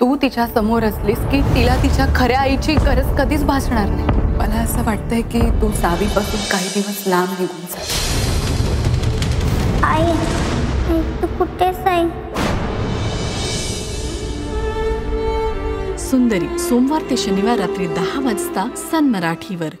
तू तिच्या समोर असलीस की तिला तिच्या खऱ्या आईची गरज कधीच भासणार नाही. मला असं वाटतंय की तू सावीपासून काही दिवस लांब निघून जा. आई तू कुठेच आई सुंदरी सोमवार ते शनिवार रात्री दहा वाजता सन मराठीवर.